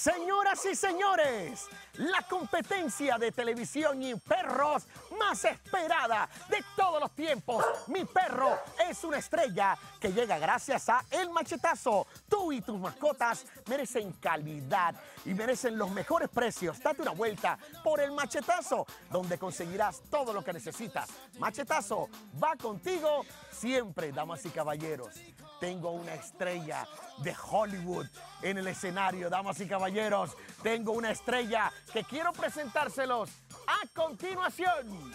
Señoras y señores, la competencia de televisión y perros más esperada de todos los tiempos. Mi perro es una estrella que llega gracias a El Machetazo. Tú y tus mascotas merecen calidad y merecen los mejores precios. Date una vuelta por El Machetazo, donde conseguirás todo lo que necesitas. Machetazo va contigo siempre, damas y caballeros. Tengo una estrella de Hollywood en el escenario, damas y caballeros. Tengo una estrella que quiero presentárselos a continuación.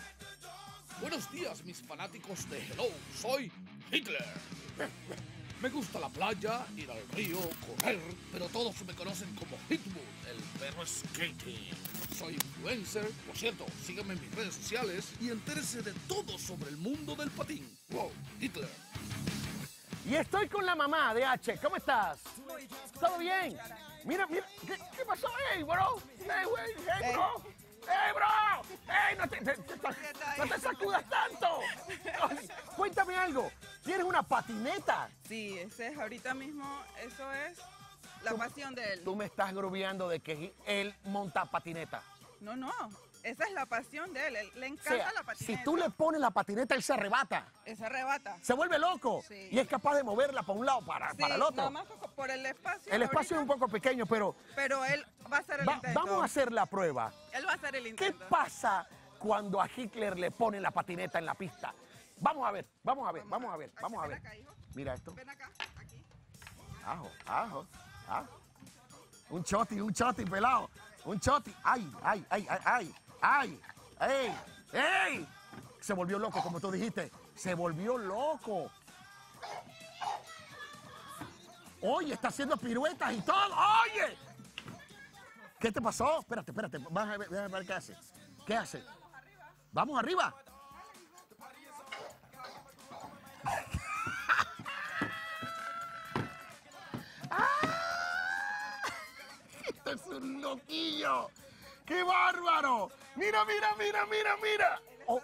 Buenos días, mis fanáticos de Hello, soy Hitler. Me gusta la playa, ir al río, correr, pero todos me conocen como Hitmood, el perro skating. Soy influencer, por cierto, síganme en mis redes sociales y entérese de todo sobre el mundo del patín. Wow, Hitler. Y estoy con la mamá de H. ¿Cómo estás? ¿Todo bien? Mira, mira, ¿qué, qué pasó? ¡Ey, bro! ¡Ey, güey! ¡Ey, bro! ¡Ey, bro! ¡Ey, no te, te- te- no te sacudas tanto! Cuéntame algo. ¿Tienes una patineta? Sí, ese es ahorita mismo, eso es la pasión de él. Tú me estás grubeando de que él monta patineta. No, no, esa es la pasión de él, él le O encanta sea, la patineta. si tú le pones la patineta, él se arrebata. Esa arrebata. Se vuelve loco. Sí. Y es capaz de moverla para un lado, para, Sí, para el otro. nada más por el espacio. El espacio es un poco pequeño, pero Pero él va a hacer el va- intento. vamos a hacer la prueba. Él va a hacer el ¿Qué intento. pasa cuando a Hitler le ponen la patineta en la pista? Vamos a ver, vamos a ver, vamos a ver, vamos a ver. Ven acá, hijo. Mira esto. Ven acá, aquí. Ajo, ajo, ajo. Un choti, un choti pelado. Un choti. Ay, ay, ay, ay, ay, ay. ¡Ey! ¡Ey! Se volvió loco, como tú dijiste. Se volvió loco. Oye, está haciendo piruetas y todo. Oye. ¿Qué te pasó? Espérate, espérate. Vamos a ver, qué hace. ¿Qué hace? Vamos arriba. Esto es un loquillo. ¡Qué bárbaro! Mira, mira, mira, mira, mira. Oh.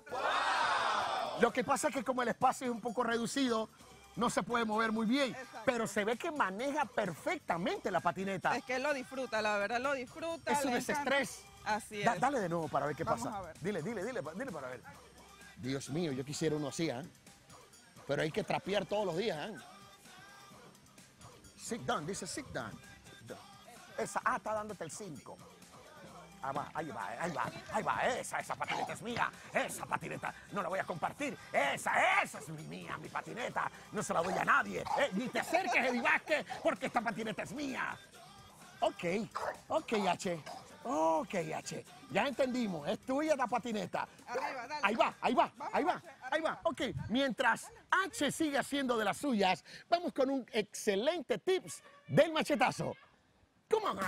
Lo que pasa es que como el espacio es un poco reducido, no se puede mover muy bien. Exacto. Pero se ve que maneja perfectamente la patineta. Es que él lo disfruta, la verdad lo disfruta. Es un desestrés. Así es. Da- dale de nuevo para ver qué Vamos pasa. a ver. Dile, dile, dile, dile para ver. Dios mío, yo quisiera uno así, ¿ah? Pero hay que trapear todos los días, ¿ah? Sit down, dice sit down. Sit down. Esa, ah, está dándote el 5. Ah, va, ahí va, ahí va, ahí va, esa, esa patineta es mía, esa patineta no la voy a compartir, esa, esa es mi mía, mi patineta, no se la doy a nadie, Eh, ni te acerques, Eddie Vázquez, porque esta patineta es mía. Ok, ok, H. Ok, H. Ya entendimos, es tuya la patineta. Arriba, dale. Ahí va, ahí va, Vamos, ahí va, H, ahí va. Ok, mientras H sigue haciendo de las suyas, vamos con un excelente tips del machetazo.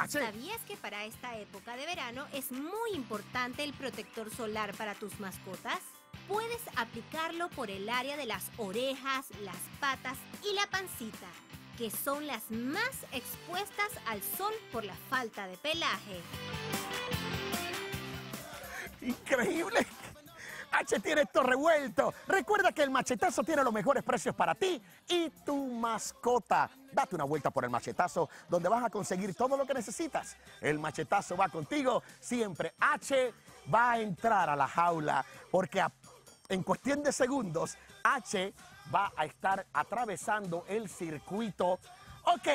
¿Sabías que para esta época de verano es muy importante el protector solar para tus mascotas? Puedes aplicarlo por el área de las orejas, las patas y la pancita, que son las más expuestas al sol por la falta de pelaje. Increíble. H tiene esto revuelto. Recuerda que el machetazo tiene los mejores precios para ti y tu mascota. Date una vuelta por el machetazo donde vas a conseguir todo lo que necesitas. El machetazo va contigo siempre. H va a entrar a la jaula porque en cuestión de segundos H va a estar atravesando el circuito. Ok,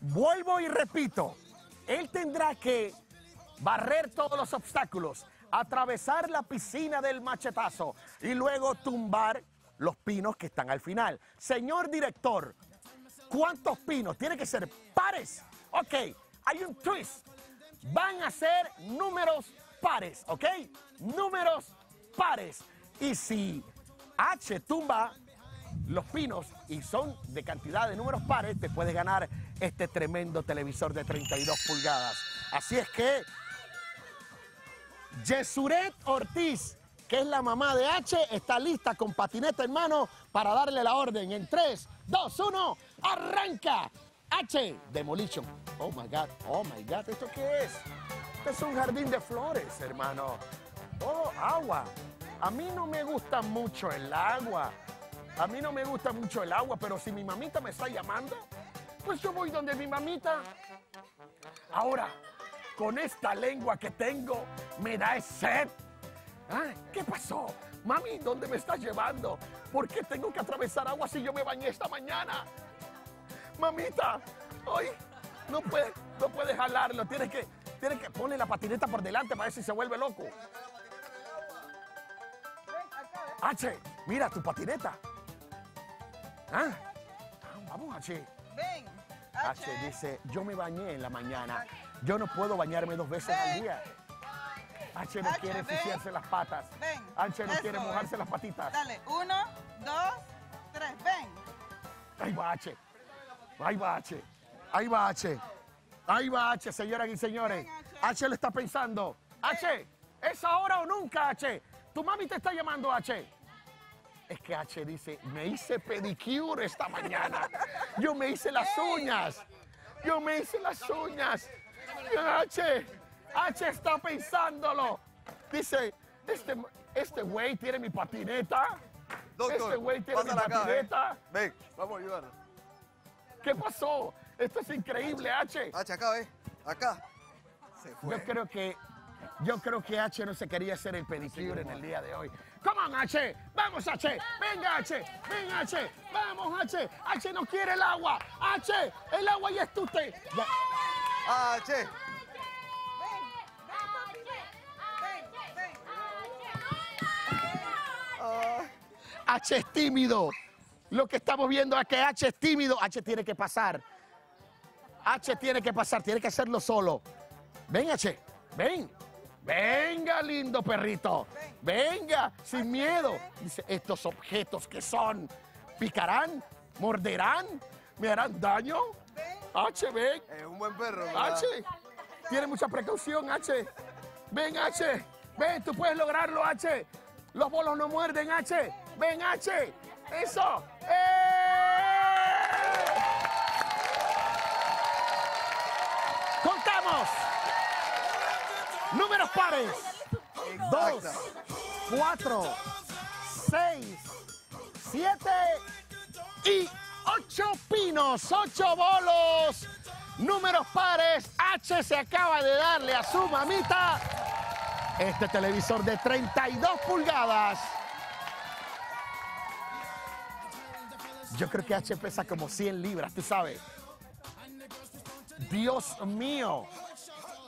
vuelvo y repito. Él tendrá que barrer todos los obstáculos, atravesar la piscina del machetazo y luego tumbar los pinos que están al final. Señor director, ¿cuántos pinos? Tiene que ser pares. Ok, hay un twist. Van a ser números pares, ¿ok? Números pares. Y si H tumba los pinos y son de cantidad de números pares, te puedes ganar este tremendo televisor de 32 pulgadas. Así es que Yesuret Ortiz, que es la mamá de H, está lista con patineta en mano para darle la orden. En 3, 2, 1, ¡arranca! H, Demolition. Oh my God, oh my God, ¿esto qué es? Esto es un jardín de flores, hermano. Oh, agua. A mí no me gusta mucho el agua. A mí no me gusta mucho el agua, pero si mi mamita me está llamando, después yo voy donde mi mamita. Ahora, con esta lengua que tengo, me da sed. Ah, ¿Qué pasó? Mami, ¿dónde me estás llevando? ¿Por qué tengo que atravesar agua si yo me bañé esta mañana? Mamita, hoy no puede, no puede jalarlo. Tienes que, tienes que ponerle la patineta por delante para ver si se vuelve loco. H, mira tu patineta. Ah, ah, vamos, H. Ven. H dice, yo me bañé en la mañana. Yo no puedo bañarme dos veces al día. H no H, quiere ven. ensuciarse las patas. Ven. H no Eso, quiere ven. mojarse las patitas. Dale, uno, dos, tres, ven. Ahí va H. Ahí va H. Ahí va H. Ahí va H, señoras y señores. Ven, H. H le está pensando. H, ¿es ahora o nunca, H? Tu mami te está llamando, H. Es que H dice, me hice pedicure esta mañana. Yo me hice las uñas. Yo me hice las uñas. H, H está pensándolo. Dice, este este güey tiene mi patineta. Doctor, este güey tiene mi acá, eh. patineta. Ven, vamos a ayudarnos. ¿Qué pasó? Esto es increíble, H. H, acá, ve. Acá. Se fue. Yo creo que yo creo que H no se quería hacer el pedicure en el día de hoy. Come on, H. Vamos, H. Venga, H. Venga, H. Vamos, H. H no quiere el agua. H, el agua ya es tu. Ya. H. Ven, ven, ven. Ah, H es tímido. Lo que estamos viendo es que H es tímido. H tiene que pasar. H tiene que pasar, tiene que hacerlo solo. Ven, H. Ven. Venga, lindo perrito. Venga, sin miedo. Dice, estos objetos que son, picarán, morderán, me harán daño. H, ven. es un buen perro, ¿verdad? H, tiene mucha precaución, H. Ven, H. Ven, tú puedes lograrlo, H. Los bolos no muerden, H. Ven, H. Eso. ¡Eh! Contamos. Números pares. Dos, cuatro, seis, siete y ocho pinos, ocho bolos. Números pares. H se acaba de darle a su mamita este televisor de 32 pulgadas. Yo creo que H pesa como 100 libras, tú sabes. Dios mío,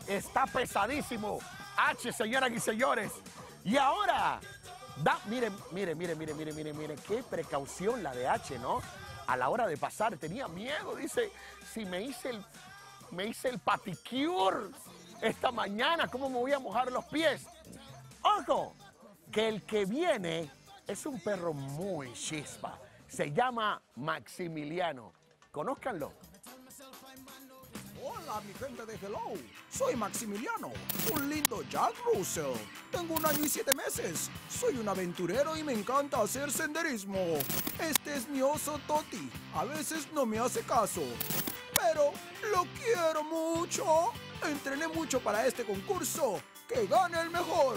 está pesadísimo. H, señoras y señores. Y ahora, da, miren, miren, miren, miren, miren, miren, miren, qué precaución la de H, ¿no? A la hora de pasar, tenía miedo, dice, si me hice el, me hice el paticure esta mañana, ¿cómo me voy a mojar los pies? Ojo, que el que viene es un perro muy chispa. Se llama Maximiliano. Conózcanlo. Hola, mi gente de Hello. Soy Maximiliano, un lindo Jack Russell. Tengo un año y siete meses. Soy un aventurero y me encanta hacer senderismo. Este es mi oso Toti. A veces no me hace caso. Pero lo quiero mucho. Entrené mucho para este concurso. ¡Que gane el mejor!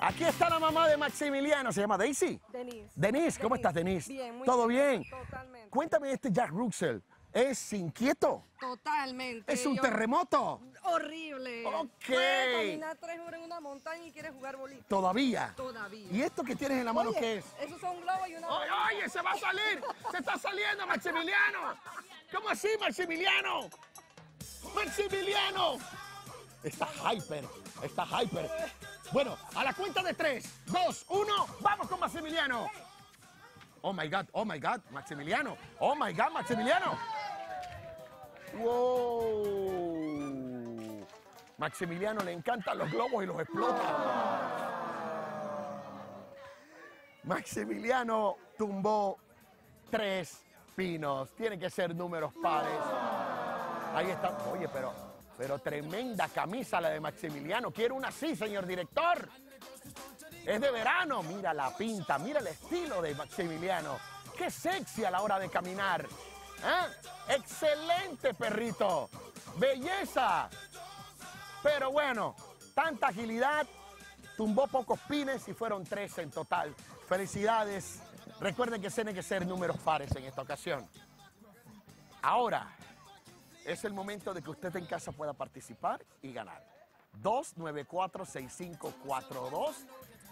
Aquí está la mamá de Maximiliano, se llama Daisy. Denise. Denise, ¿cómo Denise. estás, Denise? Bien, muy ¿Todo bien, bien? totalmente. Cuéntame este Jack Russell. ¿Es inquieto? Totalmente. ¿Es un Yo- terremoto? Horrible. Ok. Puede caminar tres horas en una montaña y quiere jugar bolita. Todavía. Todavía. ¿Y esto que tienes en la mano Oye, qué es? Esos son globos y una. ¡Oye, oye, se va a salir! ¡Se está saliendo, Maximiliano! ¿Cómo así, Maximiliano? ¡Maximiliano! Está hyper, está hyper. Bueno, a la cuenta de tres, dos, uno, vamos con Maximiliano. Oh my God, oh my God, Maximiliano. Oh my God, Maximiliano. Wow. Maximiliano le encantan los globos y los explota. Maximiliano tumbó tres pinos. Tiene que ser números pares. Ahí está. Oye, pero, pero tremenda camisa la de Maximiliano. Quiero una así, señor director. Es de verano. Mira la pinta, mira el estilo de Maximiliano. Qué sexy a la hora de caminar. ¿Eh? Excelente, perrito. Belleza. Pero bueno, tanta agilidad, tumbó pocos pines y fueron tres en total. Felicidades. Recuerden que tienen que ser números pares en esta ocasión. Ahora es el momento de que usted en casa pueda participar y ganar. 294-6542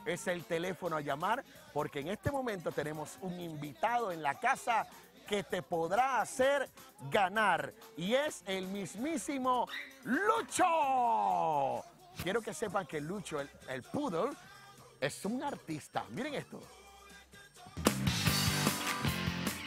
es el teléfono a llamar porque en este momento tenemos un invitado en la casa que te podrá hacer ganar y es el mismísimo Lucho. Quiero que sepan que Lucho, el, el poodle, es un artista. Miren esto.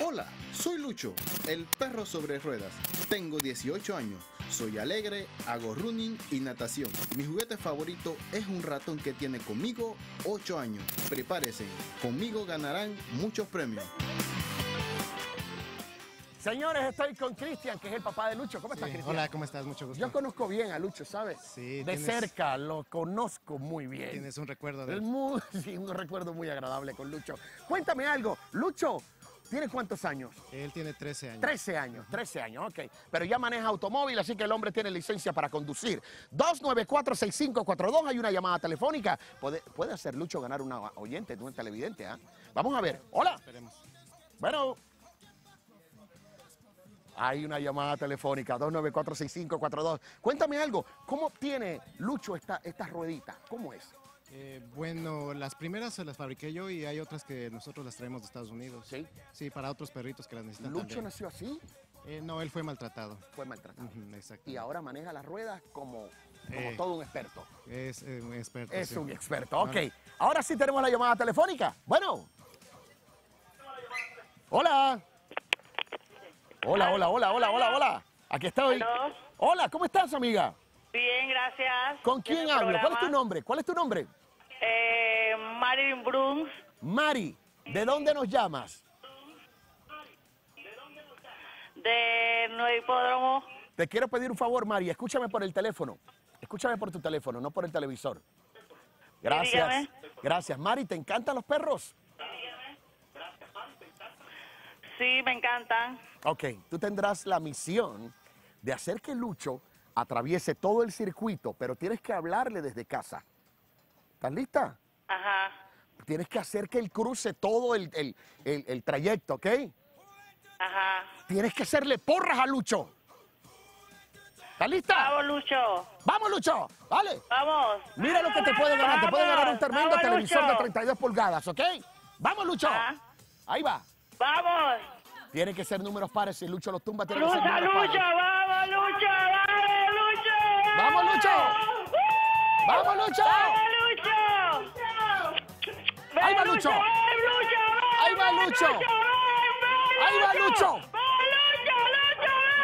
Hola, soy Lucho, el perro sobre ruedas. Tengo 18 años. Soy alegre, hago running y natación. Mi juguete favorito es un ratón que tiene conmigo 8 años. Prepárense, conmigo ganarán muchos premios. Señores, estoy con Cristian, que es el papá de Lucho. ¿Cómo estás, Sí, Cristian? hola, ¿cómo estás? Mucho gusto. Yo conozco bien a Lucho, ¿sabes? Sí, De tienes- cerca, lo conozco muy bien. Tienes un recuerdo de él. sí, un recuerdo muy agradable con Lucho. Cuéntame algo, Lucho, ¿tiene cuántos años? Él tiene 13 años. 13 años, 13 años, ok. Pero ya maneja automóvil, así que el hombre tiene licencia para conducir. 294-6542, hay una llamada telefónica. Puede, puede hacer Lucho ganar una oyente, un televidente, ¿ah? Vamos a ver. Hola. Esperemos. Bueno. Hay una llamada telefónica, 294-6542. Cuéntame algo, ¿cómo tiene Lucho esta, estas rueditas? ¿Cómo es? Eh, bueno, las primeras se las fabriqué yo y hay otras que nosotros las traemos de Estados Unidos. ¿Sí? Sí, para otros perritos que las necesitan ¿Lucho también. nació así? Eh, no, él fue maltratado. Fue maltratado. Exacto. Y ahora maneja las ruedas como, como Eh, todo un experto. Es un experto. Es sí. un experto, ok. Bueno. Ahora sí tenemos la llamada telefónica. Bueno. Hola. Hola, hola, hola, hola, hola, hola. Aquí estoy. Hola, ¿cómo estás, amiga? Bien, gracias. ¿Con ¿En quién hablo? ¿Cuál es tu nombre? ¿Cuál es tu nombre? Eh, Marilyn Bruns, Mari. ¿De dónde nos llamas? de Nuevo Hipódromo. Te quiero pedir un favor, Mari. Escúchame por el teléfono. Escúchame por tu teléfono, no por el televisor. Gracias. dígame. Gracias. Mari, ¿te encantan los perros? Sí, me encantan. Ok, tú tendrás la misión de hacer que Lucho atraviese todo el circuito, pero tienes que hablarle desde casa. ¿Estás lista? Ajá. Tienes que hacer que él cruce todo el, el- el- el trayecto, ¿ok? Ajá. Tienes que hacerle porras a Lucho. ¿Estás lista? Vamos, Lucho. ¡Vamos, Lucho! ¡Vale! Vamos. Mira lo que te puede ganar. Te puede ganar un tremendo Vamos, televisor de Lucho. 32 pulgadas, ¿ok? ¡Vamos, Lucho! Ajá. Ahí va. Vamos. Tiene que ser números pares. Si Lucho los tumba, tiene que ser Lucha, números Lucho. pares. Vamos, Lucho. Vamos, Lucho. ¡Vamos, Lucho! ¡Vamos, Lucho! Vamos, Lucho. Ahí va, Lucho. Lucho. Ahí va, Lucho. Ahí va, Lucho. Ven, Lucho, Lucho. ven.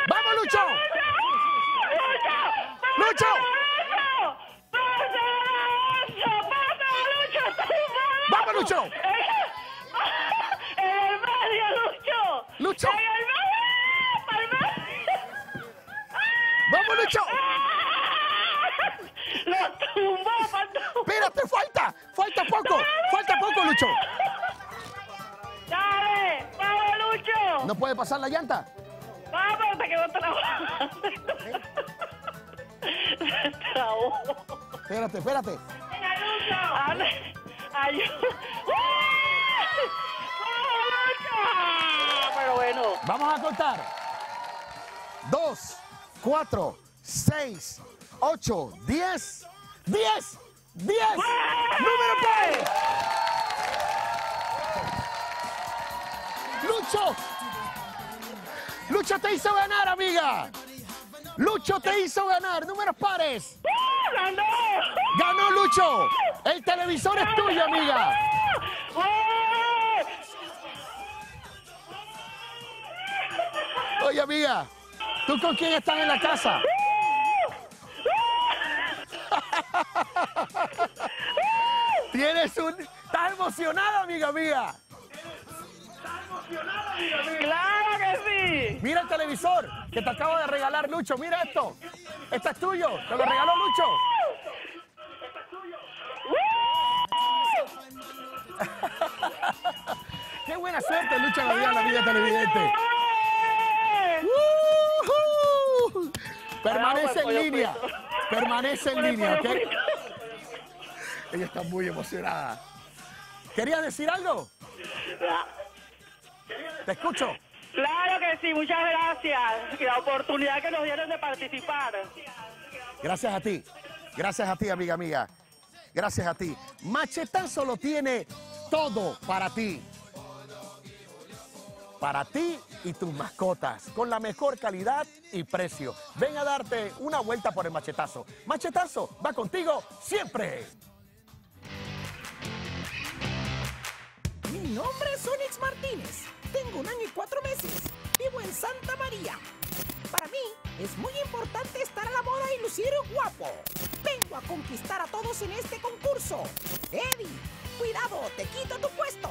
¡Vamos, Lucho! ¡Lucho! ¡Vamos, Lucho! ¡Vamos, Lucho! ¡Lo tumbó, Patu! ¡Espérate, falta! ¡Falta poco! ¡Falta poco, Lucho! ¡Dale! ¡Vamos, Lucho! ¿No puede pasar la llanta? ¡Vamos! ¡Se quedó trabado! Se trabó. Espérate, espérate. ¡Ale! ¡Ayuda! ¡Vamos, Lucho! Pero bueno. Vamos a contar. Dos, cuatro, seis, ocho, diez, diez, diez. ¡Número par! ¡Lucho! ¡Lucho te hizo ganar, amiga! ¡Lucho te hizo ganar! ¡Números pares! ¡Ganó! ¡Ganó Lucho! ¡El televisor es tuyo, amiga! Oye, amiga, ¿tú con quién estás en la casa? Tienes un... ¿Estás emocionada, amiga mía? ¡Claro que sí! Mira el televisor que te acaba de regalar Lucho. Mira esto. Este es tuyo. Te lo regaló Lucho. Qué buena suerte, Lucho, la vida, la vida televidente. Permanece en línea. Permanece en línea, ¿ok? Ella está muy emocionada. ¿Querías decir algo? Te escucho. Claro que sí, muchas gracias. Y la oportunidad que nos dieron de participar. Gracias a ti. Gracias a ti, amiga mía. Gracias a ti. Machetazo lo tiene todo para ti. Para ti y tus mascotas, con la mejor calidad y precio. Ven a darte una vuelta por el machetazo. Machetazo va contigo siempre. Mi nombre es Onyx Martínez. Tengo un año y cuatro meses. Vivo en Santa María. Para mí es muy importante estar a la moda y lucir guapo. Vengo a conquistar a todos en este concurso. Eddie, cuidado, te quito tu puesto.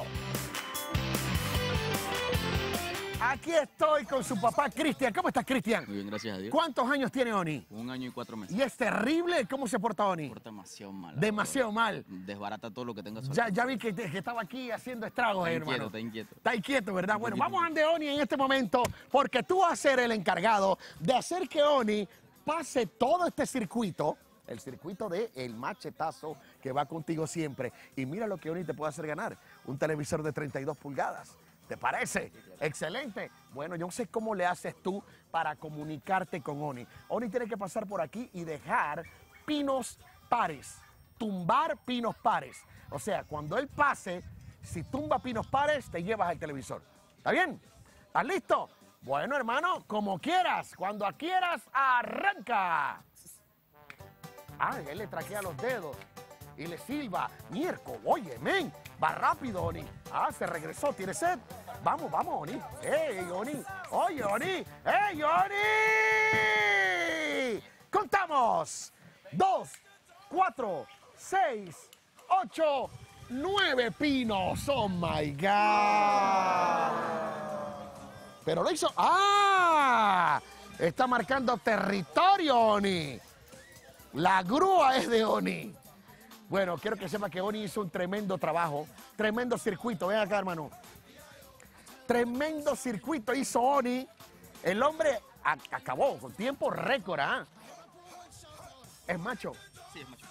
Aquí estoy con su papá Cristian. ¿Cómo estás, Cristian? Muy bien, gracias a Dios. ¿Cuántos años tiene Oni? Un año y cuatro meses. Y es terrible cómo se porta Oni. porta demasiado mal. Demasiado mal. Desbarata todo lo que tenga su Ya, ya vi que, que estaba aquí haciendo estragos, Está hermano. inquieto, está inquieto. Está inquieto, ¿verdad? Bueno, vamos a ande Oni en este momento porque tú vas a ser el encargado de hacer que Oni pase todo este circuito, el circuito de el machetazo que va contigo siempre. Y mira lo que Oni te puede hacer ganar, un televisor de 32 pulgadas. ¿Te parece? Excelente. Bueno, yo no sé cómo le haces tú para comunicarte con Oni. Oni tiene que pasar por aquí y dejar pinos pares, tumbar pinos pares. O sea, cuando él pase, si tumba pinos pares, te llevas el televisor. ¿Está bien? ¿Estás listo? Bueno, hermano, como quieras, cuando quieras, arranca. Ah, él le traquea los dedos y le silba. Mierco, oye, men, va rápido, Oni. Ah, se regresó, ¿tiene sed? Vamos, vamos, Oni. ¡Ey, Oni! ¡Oye, Oni! ¡Ey, Oni! Contamos. Dos, cuatro, seis, ocho, nueve pinos. ¡Oh, my God! Pero lo hizo. ¡Ah! Está marcando territorio, Oni. La grúa es de Oni. Bueno, quiero que sepa que Oni hizo un tremendo trabajo, tremendo circuito. Ven acá, hermano. Tremendo circuito hizo Oni. El hombre acabó con tiempo récord, ¿ah? Es macho. Sí, es macho.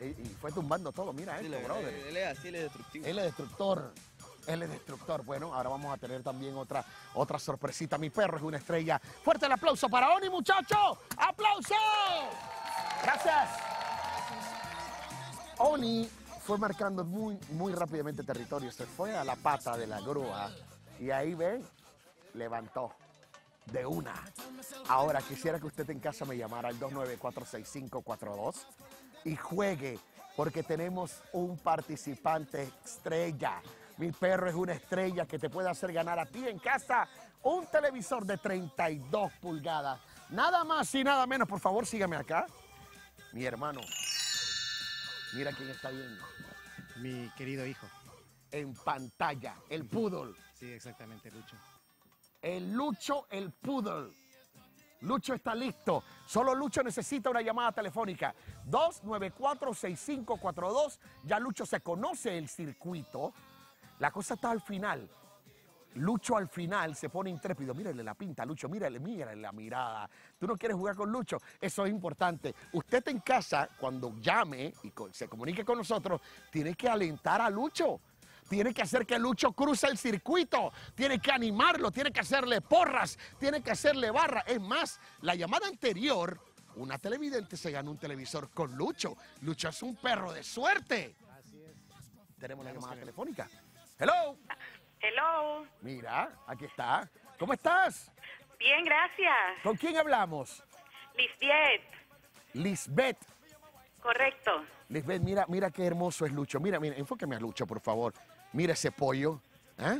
Y, y fue tumbando todo. Mira esto, brother. Él es así, él es destructivo. Él es destructor. Él es destructor. Bueno, ahora vamos a tener también otra, otra sorpresita. Mi perro es una estrella. Fuerte el aplauso para Oni, muchachos. ¡Aplauso! Gracias. Oni fue marcando muy, muy rápidamente territorio. Se fue a la pata de la grúa y ahí ven, levantó de una. Ahora quisiera que usted en casa me llamara al 2946542 y juegue porque tenemos un participante estrella. Mi perro es una estrella que te puede hacer ganar a ti en casa un televisor de 32 pulgadas. Nada más y nada menos, por favor, sígame acá. Mi hermano. Mira quién está viendo. Mi querido hijo. En pantalla, el poodle. Sí, exactamente, Lucho. El Lucho, el poodle. Lucho está listo. Solo Lucho necesita una llamada telefónica. 294-6542. Ya Lucho se conoce el circuito. La cosa está al final. Lucho al final se pone intrépido. Mírale la pinta, Lucho. Mírale, mírale la mirada. Tú no quieres jugar con Lucho. Eso es importante. Usted en casa, cuando llame y se comunique con nosotros, tiene que alentar a Lucho. Tiene que hacer que Lucho cruce el circuito. Tiene que animarlo. Tiene que hacerle porras. Tiene que hacerle barra. Es más, la llamada anterior, una televidente se ganó un televisor con Lucho. Lucho es un perro de suerte. Tenemos una llamada telefónica. Hello. Hello. Mira, aquí está. ¿Cómo estás? Bien, gracias. ¿Con quién hablamos? Lisdiet. Lisbeth. Correcto. Lisbeth, mira, mira qué hermoso es Lucho. Mira, mira, enfóqueme a Lucho, por favor. Mira ese pollo. ¿Ah?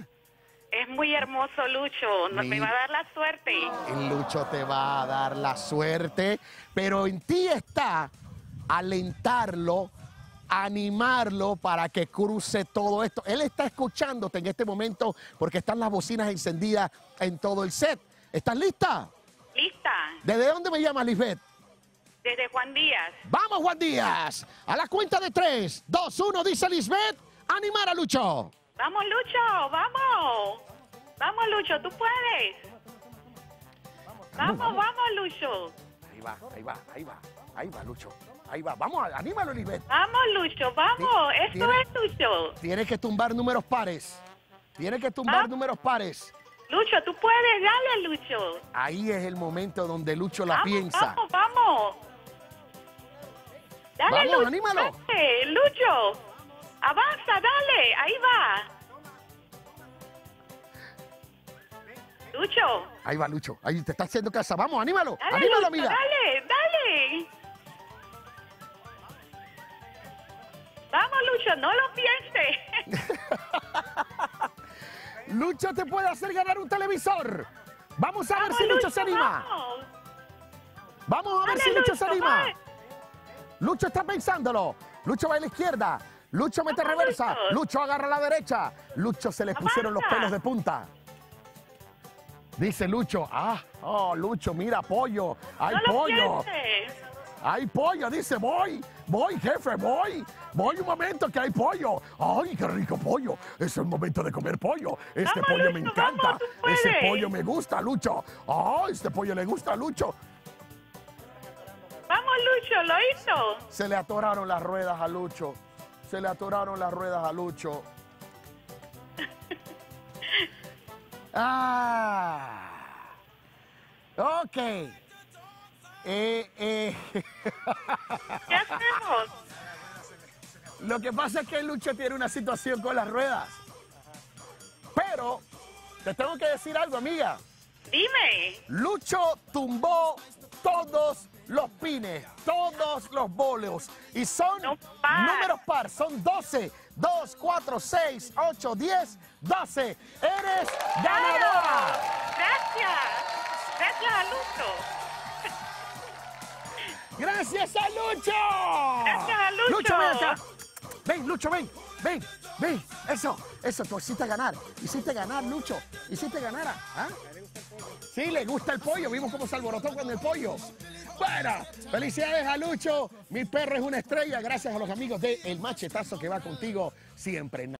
Es muy hermoso, Lucho. No- Mi- Me va a dar la suerte. El Lucho te va a dar la suerte, pero en ti está alentarlo, animarlo para que cruce todo esto. Él está escuchándote en este momento porque están las bocinas encendidas en todo el set. ¿Estás lista? Lista. ¿Desde dónde me llamas, Lisbeth? Desde Juan Díaz. Vamos, Juan Díaz. A la cuenta de tres, dos, uno, dice Lisbeth. Animar a Lucho. Vamos, Lucho. Vamos. Vamos, Lucho. Tú puedes. Vamos, vamos, Lucho. Ahí va, ahí va, ahí va, ahí va, Lucho. Ahí va. Vamos, anímalo, Lisbeth. Vamos, Lucho. Vamos. Esto es Lucho. Tiene que tumbar números pares. Tiene que tumbar números pares. Lucho, tú puedes, dale, Lucho. Ahí es el momento donde Lucho la vamos, piensa. Vamos, vamos. Dale, Vamos, Lucho. anímalo. dale, Lucho. Avanza, dale. Ahí va. Lucho. Ahí va Lucho. Ahí te está haciendo casa. Vamos, anímalo. Dale, anímalo, Lucho, amiga. Dale, dale. Vamos, Lucho, no lo pienses. Lucho te puede hacer ganar un televisor. Vamos a ver si Lucho, Lucho, se anima. vamos. Vamos a ver Dale, si Lucho, se anima. va. Lucho está pensándolo. Lucho va a la izquierda. Lucho mete Vamos, reversa. Lucho. Agarra a la derecha. Lucho se le pusieron los pelos de punta. Dice Lucho, ah, oh, Lucho, mira, pollo, hay No pollo, hay pollo, dice, voy, voy, jefe, voy, voy un momento que hay pollo, ay, qué rico pollo, es el momento de comer pollo, este Vamos, pollo me encanta, vamos, ese pollo me gusta, Lucho, ah, este pollo le gusta a Lucho, Vamos, Lucho, lo hizo. Se le atoraron las ruedas a Lucho. Se le atoraron las ruedas a Lucho. Ah. Ok. Eh, eh. ¿Qué hacemos? Lo que pasa es que Lucho tiene una situación con las ruedas. Pero te tengo que decir algo, amiga. Dime. Lucho tumbó todos los pines, todos los bolos. Y son números par, son 12. 2, 4, 6, 8, 10, 12. ¡Eres ganadora! Gracias. Gracias a Lucho. ¡Gracias a Lucho! Gracias a Lucho. Lucho, ven acá. Ven, Lucho, ven. Ven, ven. Eso, eso, tú hiciste ganar. Hiciste ganar, Lucho. Hiciste ganar. ¿Ah? Sí, le gusta el pollo. Vimos cómo se alborotó con el pollo. Bueno, felicidades a Lucho. Mi perro es una estrella. Gracias a los amigos de El Machetazo que va contigo siempre.